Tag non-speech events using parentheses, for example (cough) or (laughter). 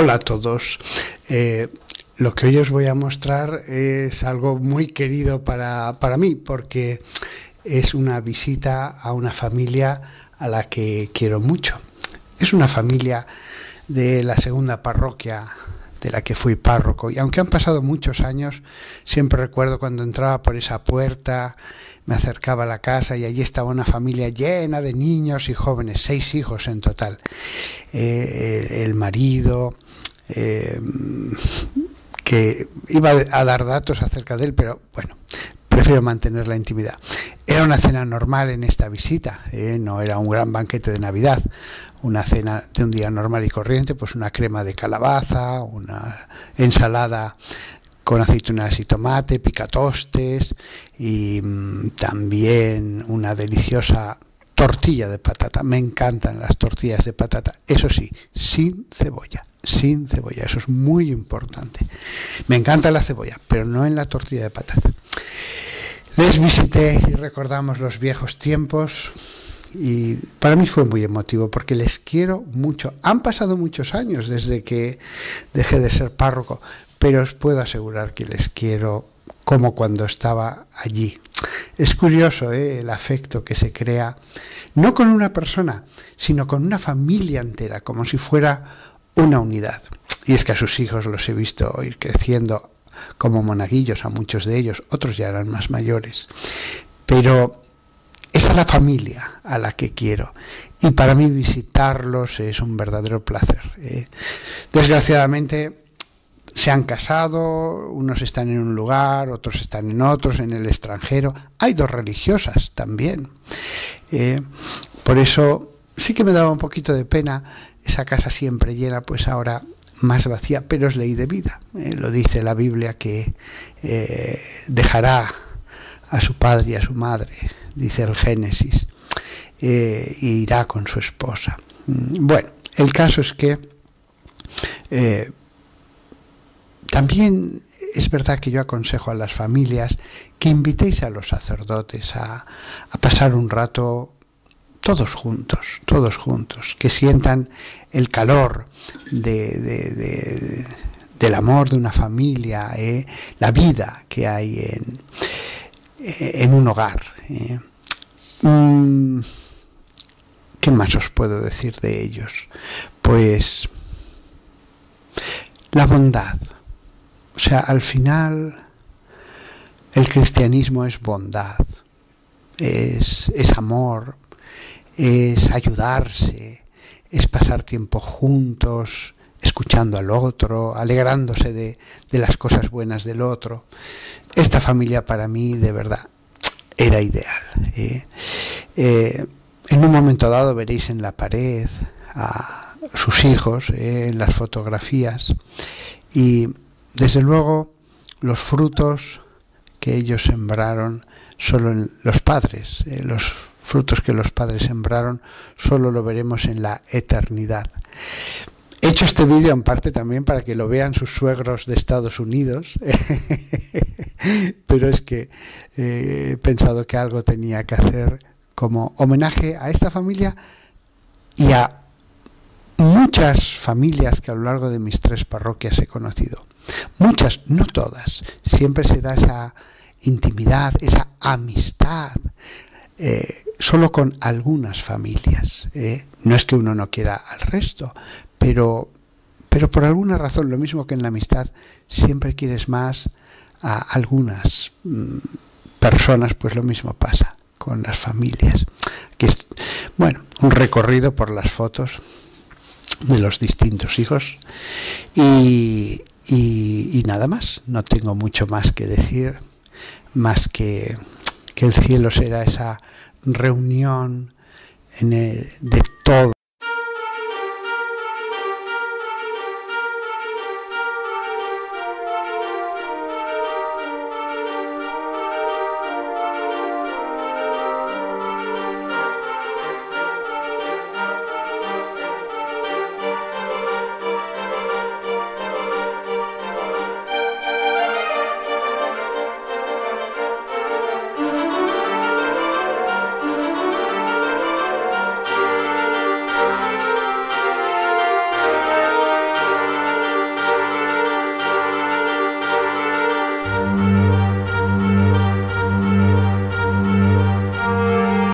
Hola a todos. Eh, lo que hoy os voy a mostrar es algo muy querido para, para, mí porque es una visita a una familia a la que quiero mucho. Es una familia de la segunda parroquia de la que fui párroco y aunque han pasado muchos años, siempre recuerdo cuando entraba por esa puerta, me acercaba a la casa y allí estaba una familia llena de niños y jóvenes, seis hijos en total. Eh, el marido, eh, que iba a dar datos acerca de él, pero bueno, prefiero mantener la intimidad. Era una cena normal en esta visita, ¿eh? no era un gran banquete de Navidad, una cena de un día normal y corriente, pues una crema de calabaza, una ensalada con aceitunas y tomate, picatostes y mmm, también una deliciosa tortilla de patata. Me encantan las tortillas de patata, eso sí, sin cebolla sin cebolla. Eso es muy importante. Me encanta la cebolla, pero no en la tortilla de patata. Les visité y recordamos los viejos tiempos y para mí fue muy emotivo porque les quiero mucho. Han pasado muchos años desde que dejé de ser párroco, pero os puedo asegurar que les quiero como cuando estaba allí. Es curioso ¿eh? el afecto que se crea, no con una persona, sino con una familia entera, como si fuera una unidad. Y es que a sus hijos los he visto ir creciendo como monaguillos, a muchos de ellos, otros ya eran más mayores. Pero es la familia a la que quiero. Y para mí visitarlos es un verdadero placer. ¿eh? Desgraciadamente se han casado, unos están en un lugar, otros están en otros, en el extranjero. Hay dos religiosas también. ¿eh? por eso sí que me daba un poquito de pena esa casa siempre llena, pues ahora más vacía, pero es ley de vida. Eh, lo dice la Biblia que dejará a su padre y a su madre, dice el Génesis, eh, e irá con su esposa. Mm, bueno, el caso es que eh, también es verdad que yo aconsejo a las familias que invitéis a los sacerdotes a, pasar un rato todos juntos, todos juntos, que sientan el calor de, de, de, del amor de una familia, eh, la vida que hay en, en un hogar. Eh. Mm, ¿Qué más os puedo decir de ellos? Pues la bondad. O sea, al final el cristianismo es bondad, es, es amor, es ayudarse, es pasar tiempo juntos, escuchando al otro, alegrándose de, de, las cosas buenas del otro. Esta familia para mí de verdad era ideal. ¿eh? Eh, en un momento dado veréis en la pared a sus hijos, ¿eh? en las fotografías, y desde luego los frutos que ellos sembraron solo en los padres, los frutos que los padres sembraron, solo lo veremos en la eternidad. He hecho este vídeo en parte también para que lo vean sus suegros de Estados Unidos, (laughs) pero es que eh, he pensado que algo tenía que hacer como homenaje a esta familia y a muchas familias que a lo largo de mis tres parroquias he conocido. Muchas, no todas. Siempre se da esa intimidad, esa amistad, eh, solo con algunas familias. ¿eh? No es que uno no quiera al resto, pero, pero por alguna razón, lo mismo que en la amistad, siempre quieres más a algunas mm, personas, pues lo mismo pasa con las familias. Aquí bueno, un recorrido por las fotos de los distintos hijos y, nada más, no tengo mucho más que decir, más que que el cielo será esa reunión de todo